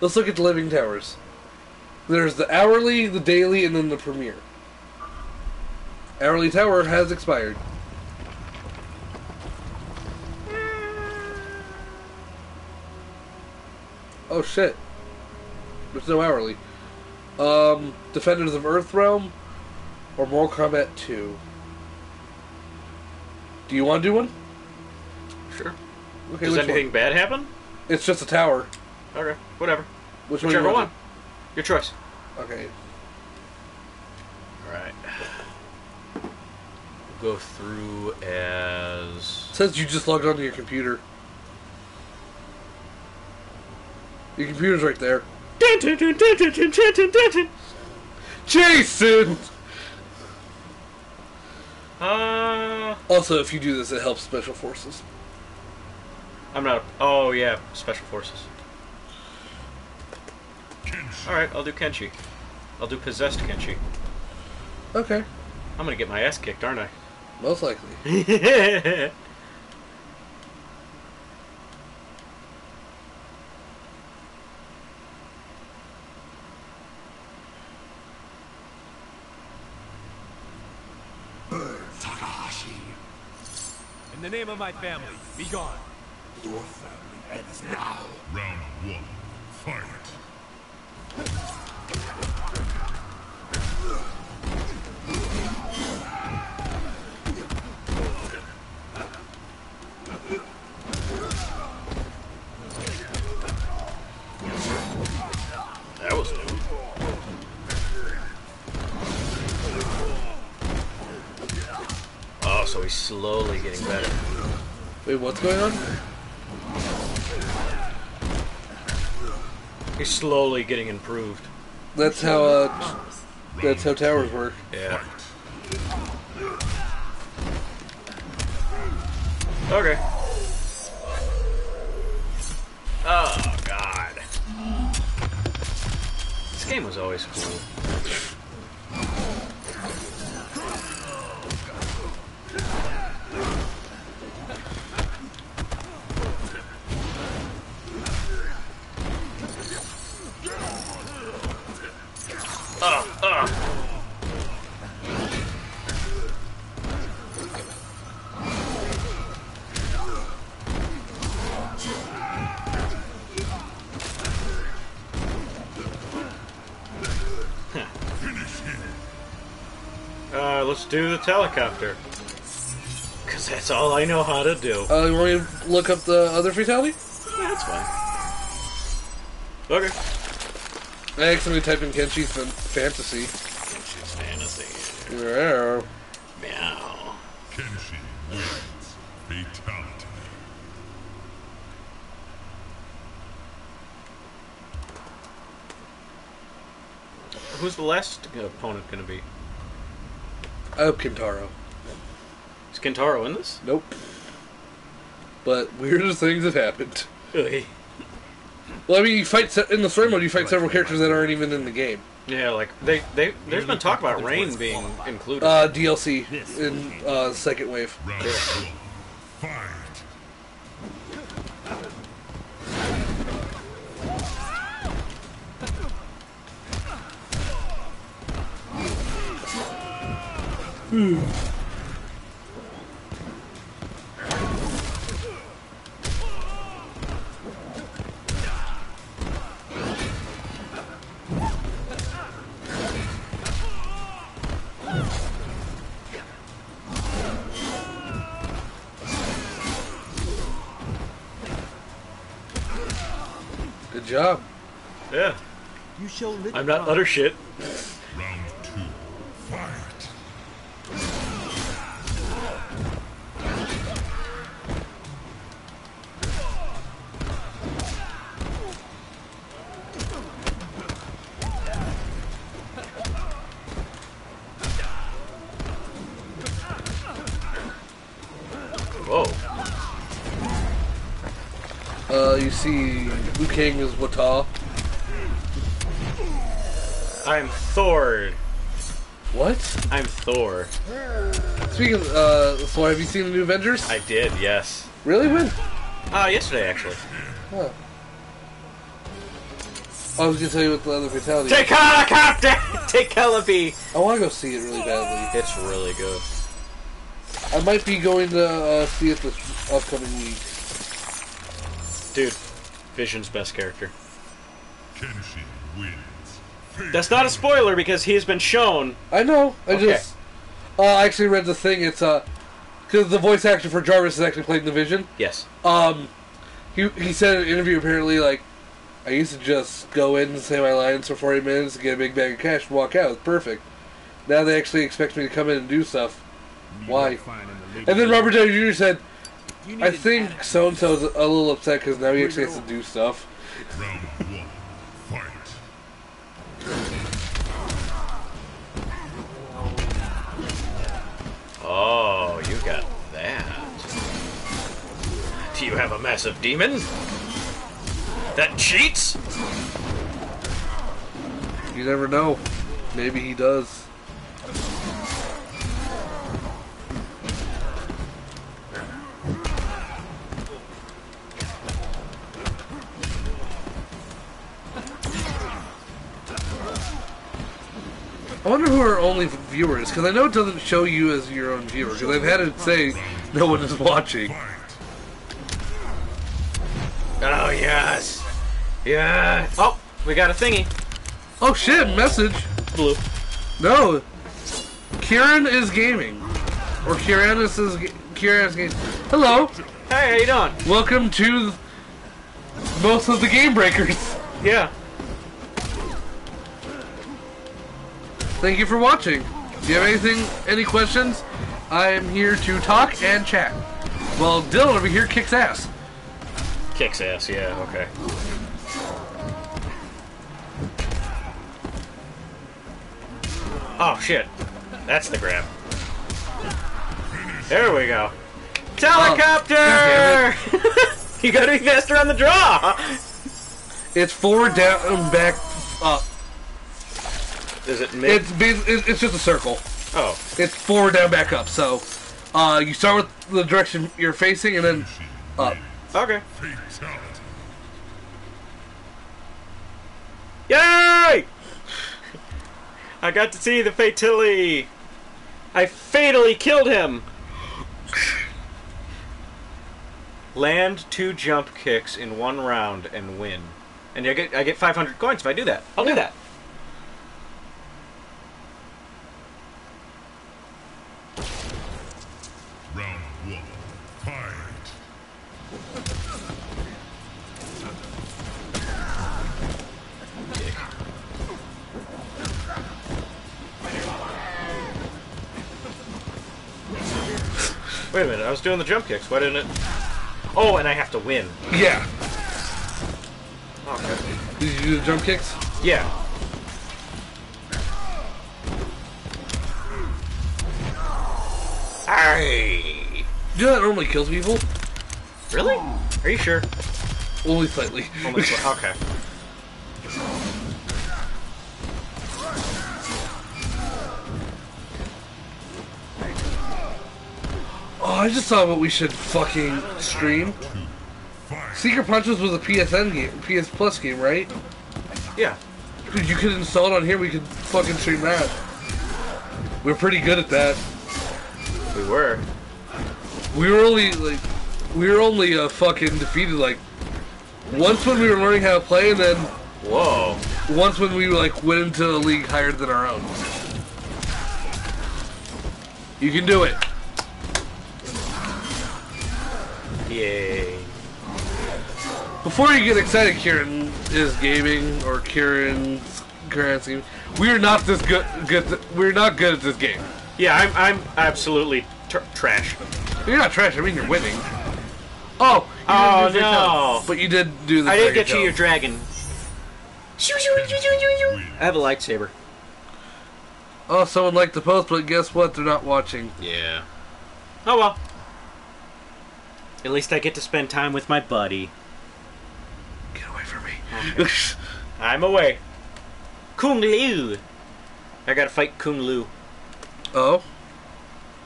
let's look at the living towers. There's the hourly, the daily, and then the premiere. Hourly tower has expired. Oh shit. There's no hourly. Um, Defenders of Earthrealm or Mortal Kombat 2. Do you want to do one? Sure. Okay, Does anything one? bad happen? It's just a tower. Okay, whatever. Which one? you Whichever wanna one. Your choice. Okay. Alright. Go through as. It says you just logged onto your computer. Your computer's right there. Jason! Uh, Also, if you do this, it helps Special Forces. I'm not. Oh yeah, special forces. All right, I'll do Kenshi. I'll do possessed Kenshi. Okay. I'm gonna get my ass kicked, aren't I? Most likely. I? Takahashi, In the name of my family, be gone. your family ends now. Round one, fight. So he's slowly getting better. Wait, what's going on? He's slowly getting improved. That's how, uh, that's how towers work. Yeah. Okay. Oh God. This game was always cool. Uh, let's do the helicopter. Because that's all I know how to do. Uh, you want me to look up the other fatality? Yeah, that's fine. Okay. I accidentally typed in Kenshi's fan- fantasy. She's fantasy. Yeah. Meow. Kenshi wins. Fatality. Who's the last opponent going to be? I hope Kintaro. Is Kentaro in this? Nope. But weirdest things have happened. Really? Well, I mean, you fight se- in the story mode. You fight several characters that aren't even in the game. Yeah, like they they there's been talk about Rain being included. Uh, DLC in uh, second wave. Round Good job. yeah, You show little I'm not pride. utter shit. Uh, you see, Liu Kang is Wata. I'm Thor. What? I'm Thor. Speaking of, uh, so have you seen the new Avengers? I did, yes. Really? When? Uh, yesterday actually. Huh. I was gonna tell you what the other fatality. Take helicopter! Take Celebi! I want to go see it really badly. It's really good. I might be going to uh, see it this upcoming week. Dude, Vision's best character. Kenshi wins. That's not a spoiler because he has been shown. I know. I Okay. just uh, I actually read the thing. It's uh because the voice actor for Jarvis is actually playing the Vision. Yes. Um, he he said in an interview apparently like I used to just go in and say my lines for forty minutes, and get a big bag of cash, and walk out. It's perfect. Now they actually expect me to come in and do stuff. Why? And then Robert Downey Jr. said, "I think so and so's a little upset because now he actually has to do stuff." Round one. Fight. Oh, you got that. Do you have a massive demon? That cheats? You never know. Maybe he does. I wonder who our only viewer is, because I know it doesn't show you as your own viewer, because I've had it say no one is watching. Oh, yes. Yeah. Oh, we got a thingy. Oh shit, message! Blue. No! Kieran is gaming. Or Kieranus is... ga- Kieran is gaming. Hello! Hey, how you doing? Welcome to most of the Game Breakers. Yeah. Thank you for watching. Do you have anything, any questions? I am here to talk and chat. Well, Dylan over here kicks ass. Kicks ass, yeah, okay. Oh, shit. That's the grab. There we go. Helicopter! Oh, God you gotta be faster on the draw! It's forward, down, back. Is it mid? It's bas- it's it's just a circle. oh. It's forward, down, back, up. So, uh, you start with the direction you're facing, and then up. Okay. Fatality. Yay! I got to see the fatality. I fatally killed him. Land two jump kicks in one round and win. And I get I get 500 coins if I do that. I'll do that. Round one. Fight. Wait a minute, I was doing the jump kicks. Why didn't it? Oh, and I have to win. Yeah. Okay. Did you do the jump kicks? Yeah. Aye. Do you know that normally kills people? Really? Are you sure? Only slightly. Only tw- okay. Oh, I just saw what we should fucking stream. Secret Punches was a PSN game, PS Plus game, right? Yeah. Dude, you could install it on here. We could fucking stream that. We're pretty good at that. We were. We were only like, we were only uh, fucking defeated like once when we were learning how to play, and then Whoa. once when we like went into a league higher than our own. You can do it. Yay. Before you get excited, Kieran is gaming or Kieran's Kieran's gaming. We are not this good. Good. We're not good at this game. Yeah, I'm I'm absolutely tr- trash. You're not trash. I mean, you're winning. Oh. you Oh, no. But you did do the. I did get you your dragon. I have a lightsaber. Oh, someone liked the post, but guess what? They're not watching. Yeah. Oh well. At least I get to spend time with my buddy. Get away from me. I'm away. Kung Liu. I gotta fight Kung Lao. oh.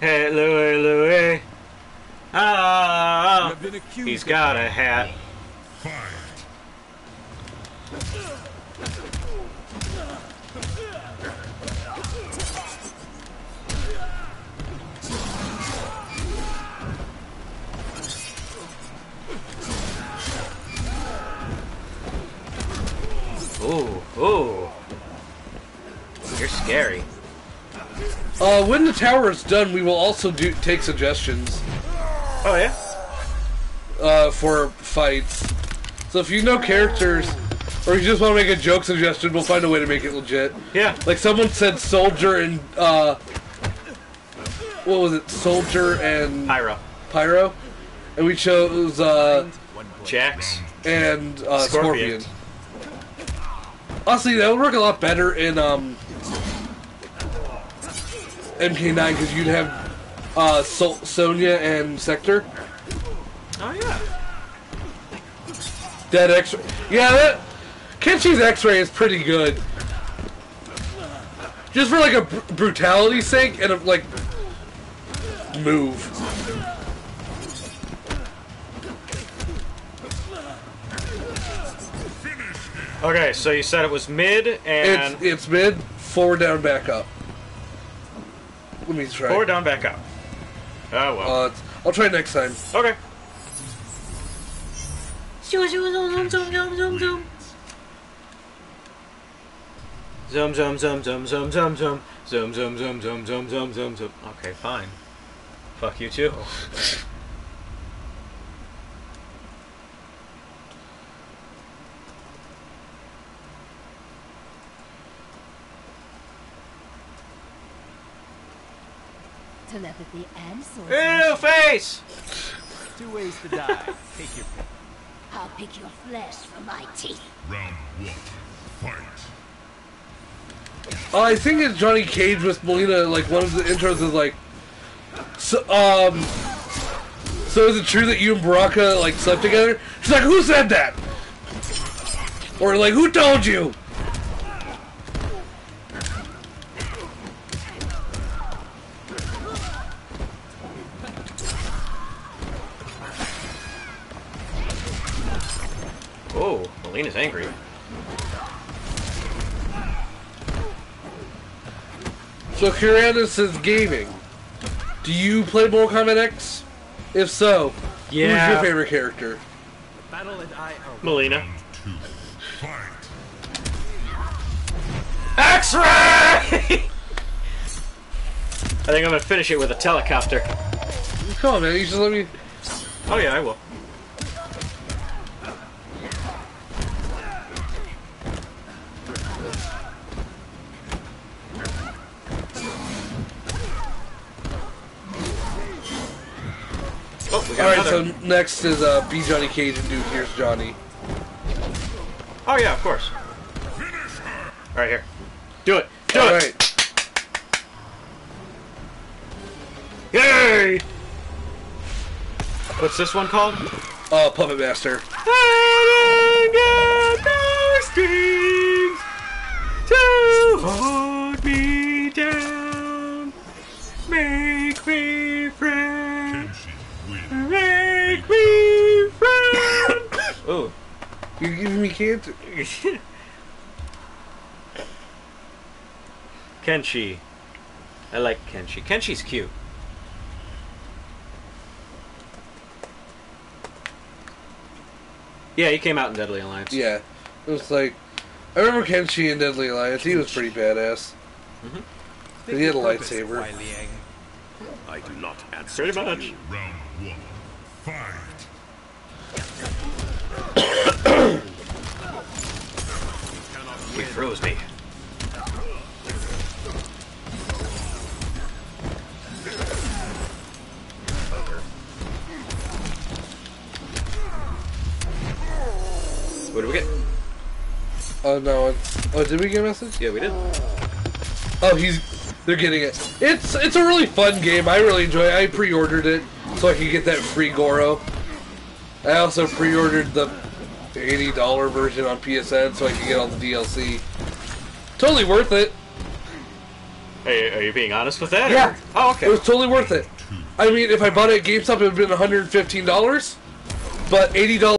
Hello, hello, hey. Ah, I've been accused he's of got a hat. Fight. Ooh, ooh. You're scary. Uh, when the tower is done, we will also do take suggestions Oh yeah. uh, for fights. So if you know characters, or you just want to make a joke suggestion, we'll find a way to make it legit. Yeah. Like someone said, soldier and uh, what was it? Soldier and Pyro. pyro, and we chose uh, Jax. and uh, Scorpion. scorpion. Honestly, that would work a lot better in um, MK9 because you'd have uh, Sol- Sonya and Sector. Oh yeah. That X, yeah, that Kenshi's X-ray is pretty good. Just for like a br- brutality sake and a like move. Okay, so you said it was mid and It's it's mid, forward down, back up. Let me try. forward, down, back up. Oh well. Uh, I'll try next time. okay. Zoom, zoom, zoom, zoom, zoom, zoom, zoom, zoom, zoom, zoom, zoom, zoom, zoom, zoom, zoom. Okay, fine. Fuck you too. Telepathy and source. Ew, face! Two ways to die. Take your pick. I'll pick your flesh from my teeth. Round one. Fight. I think it's Johnny Cage with Mileena. Like one of the intros is like, so, um, so is it true that you and Baraka like slept together? She's like, who said that? Or like, who told you? So Kuranis says gaming. Do you play Mortal Kombat X? If so, who's your favorite character? Battle and I are Mileena. Round two. Fight. X-ray! I think I'm gonna finish it with a telecopter. Come on, man. You just let me. Oh yeah, I will. Oh, we got All right. another. So next is uh, be Johnny Cage and do Here's Johnny. Oh yeah, of course. Right here. Do it. Do All it. right. Yay! What's this one called? Uh, Puppet Master. I don't got no strings to hold me down. Make me friend. Kenshi win. Make me friend. Ooh. You're giving me cancer. Kenshi. I like Kenshi. Kenshi's cute. Yeah, he came out in Deadly Alliance. Yeah. It was like. I remember Kenshi in Deadly Alliance. He was pretty badass. Stick He had a lightsaber. I do not answer Pretty to much. you. Round one. Fight. He froze me. What do we get? Oh no! Uh, oh, did we get a message? Yeah, we did. Oh, he's. They're getting it. It's it's a really fun game. I really enjoy. it. I pre-ordered it so I could get that free Goro. I also pre-ordered the eighty dollar version on PSN so I could get all the DLC. Totally worth it. Hey, are you being honest with that? or- Yeah. Oh, okay. It was totally worth it. I mean, if I bought it at GameStop, it would have been one hundred and fifteen dollars. But eighty dollars.